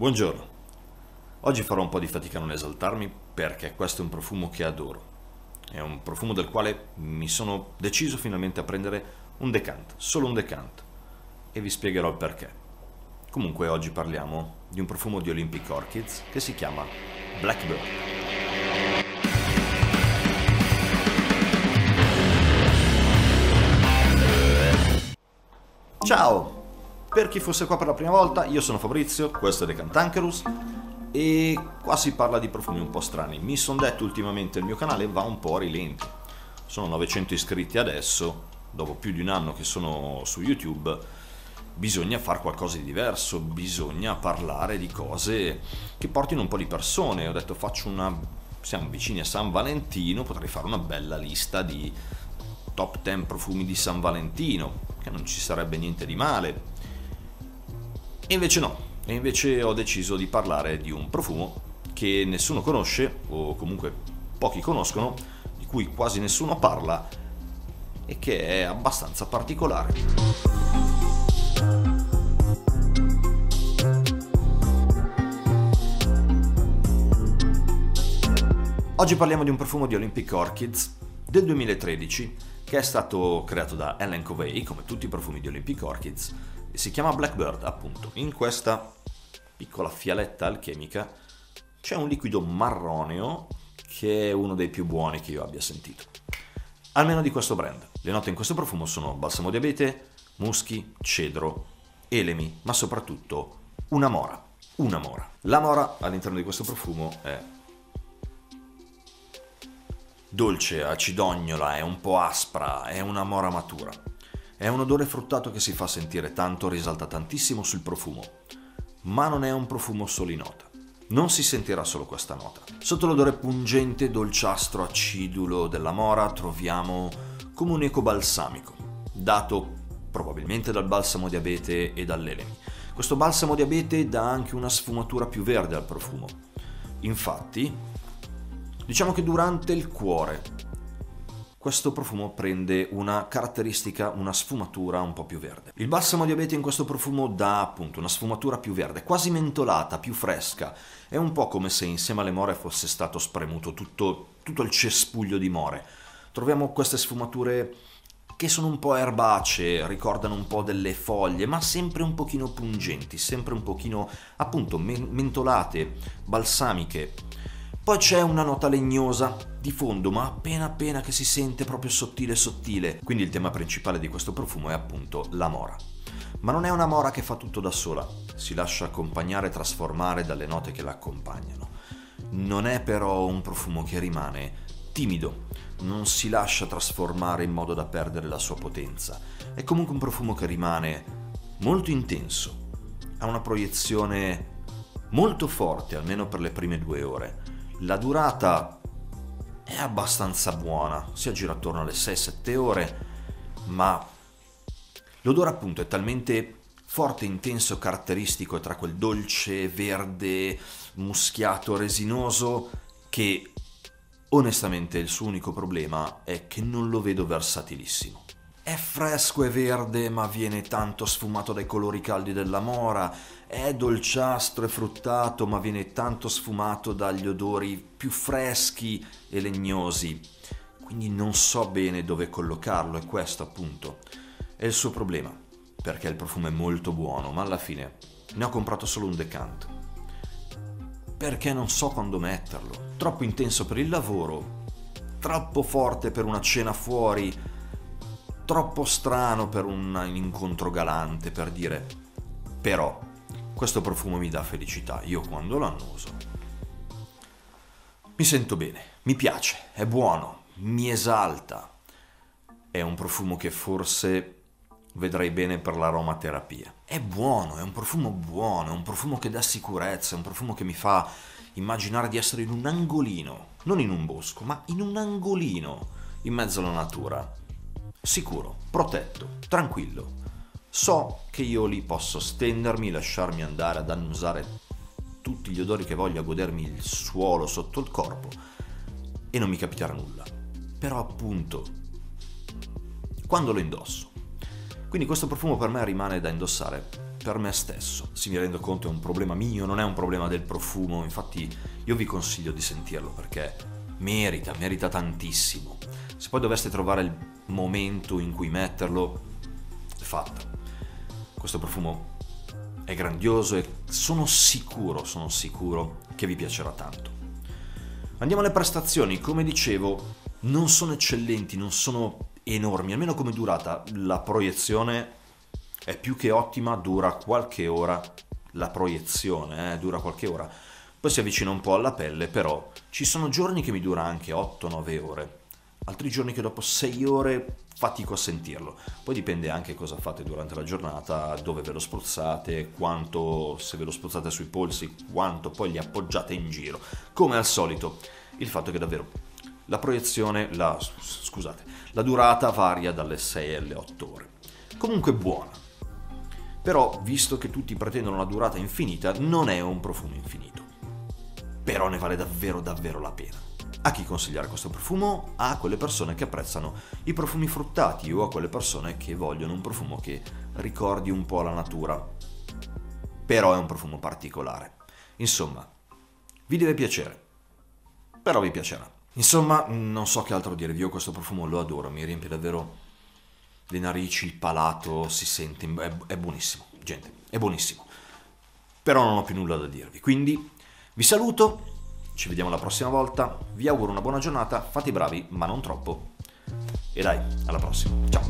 Buongiorno. Oggi farò un po' di fatica a non esaltarmi perché questo è un profumo che adoro. È un profumo del quale mi sono deciso finalmente a prendere un decant, solo un decant, e vi spiegherò il perché. Comunque oggi parliamo di un profumo di Olympic Orchids che si chiama Blackbird. Ciao! Per chi fosse qua per la prima volta, io sono Fabrizio, questo è The Cantankerous e qua si parla di profumi un po' strani. Mi sono detto ultimamente il mio canale va un po' a rilenti. Sono 900 iscritti adesso, dopo più di un anno che sono su YouTube, bisogna fare qualcosa di diverso, bisogna parlare di cose che portino un po' di persone. Ho detto faccio una... siamo vicini a San Valentino, potrei fare una bella lista di top 10 profumi di San Valentino, che non ci sarebbe niente di male e invece no, e invece ho deciso di parlare di un profumo che nessuno conosce, o comunque pochi conoscono, di cui quasi nessuno parla e che è abbastanza particolare. Oggi parliamo di un profumo di Olympic Orchids del 2013 che è stato creato da Ellen Covey, come tutti i profumi di Olympic Orchids, si chiama Blackbird appunto. In questa piccola fialetta alchemica c'è un liquido marroneo che è uno dei più buoni che io abbia sentito. Almeno di questo brand. Le note in questo profumo sono balsamo di abete, muschi, cedro, elemi, ma soprattutto una mora. Una mora. La mora all'interno di questo profumo è dolce, acidognola, è un po' aspra, è una mora matura. È un odore fruttato che si fa sentire tanto, risalta tantissimo sul profumo, ma non è un profumo solo in nota. Non si sentirà solo questa nota. Sotto l'odore pungente, dolciastro, acidulo della mora troviamo come un eco balsamico, dato probabilmente dal balsamo di abete e dall'elemi. Questo balsamo di abete dà anche una sfumatura più verde al profumo. Infatti, diciamo che durante il cuore questo profumo prende una caratteristica, una sfumatura un po' più verde. Il balsamo di abete in questo profumo dà appunto una sfumatura più verde, quasi mentolata, più fresca. È un po' come se insieme alle more fosse stato spremuto tutto, tutto il cespuglio di more. Troviamo queste sfumature che sono un po' erbacee, ricordano un po' delle foglie, ma sempre un pochino pungenti, sempre un pochino appunto mentolate, balsamiche poi c'è una nota legnosa di fondo, ma appena appena che si sente proprio sottile sottile. Quindi il tema principale di questo profumo è appunto la mora. Ma non è una mora che fa tutto da sola, si lascia accompagnare e trasformare dalle note che la accompagnano. Non è però un profumo che rimane timido, non si lascia trasformare in modo da perdere la sua potenza. È comunque un profumo che rimane molto intenso, ha una proiezione molto forte, almeno per le prime due ore la durata è abbastanza buona, si aggira attorno alle 6-7 ore, ma l'odore appunto è talmente forte, intenso, caratteristico tra quel dolce, verde, muschiato, resinoso che onestamente il suo unico problema è che non lo vedo versatilissimo. È fresco e verde, ma viene tanto sfumato dai colori caldi della mora. È dolciastro e fruttato, ma viene tanto sfumato dagli odori più freschi e legnosi. Quindi non so bene dove collocarlo e questo appunto è il suo problema, perché il profumo è molto buono, ma alla fine ne ho comprato solo un decant. Perché non so quando metterlo. Troppo intenso per il lavoro, troppo forte per una cena fuori troppo strano per un incontro galante, per dire, però questo profumo mi dà felicità, io quando lo annuso mi sento bene, mi piace, è buono, mi esalta, è un profumo che forse vedrei bene per l'aromaterapia. È buono, è un profumo buono, è un profumo che dà sicurezza, è un profumo che mi fa immaginare di essere in un angolino, non in un bosco, ma in un angolino in mezzo alla natura sicuro, protetto, tranquillo. So che io lì posso stendermi, lasciarmi andare ad annusare tutti gli odori che voglio, a godermi il suolo sotto il corpo e non mi capiterà nulla. Però appunto, quando lo indosso. Quindi questo profumo per me rimane da indossare per me stesso. Si mi rendo conto è un problema mio, non è un problema del profumo, infatti io vi consiglio di sentirlo perché merita, merita tantissimo. Se poi doveste trovare il momento in cui metterlo, è fatta. Questo profumo è grandioso e sono sicuro, sono sicuro che vi piacerà tanto. Andiamo alle prestazioni, come dicevo, non sono eccellenti, non sono enormi, almeno come durata. La proiezione è più che ottima, dura qualche ora. La proiezione eh, dura qualche ora. Poi si avvicina un po' alla pelle, però ci sono giorni che mi dura anche 8-9 ore. Altri giorni che dopo 6 ore fatico a sentirlo. Poi dipende anche cosa fate durante la giornata, dove ve lo spruzzate, quanto, se ve lo spruzzate sui polsi, quanto poi li appoggiate in giro. Come al solito, il fatto che davvero la proiezione, la, scusate, la durata varia dalle 6 alle 8 ore. Comunque buona. Però, visto che tutti pretendono una durata infinita, non è un profumo infinito. Però ne vale davvero davvero la pena. A chi consigliare questo profumo? A quelle persone che apprezzano i profumi fruttati o a quelle persone che vogliono un profumo che ricordi un po' la natura. Però è un profumo particolare. Insomma, vi deve piacere. Però vi piacerà. Insomma, non so che altro dirvi, io questo profumo lo adoro, mi riempie davvero le narici, il palato, si sente, è, è buonissimo, gente, è buonissimo. Però non ho più nulla da dirvi, quindi vi saluto, ci vediamo la prossima volta, vi auguro una buona giornata, fate i bravi, ma non troppo. E dai, alla prossima, ciao!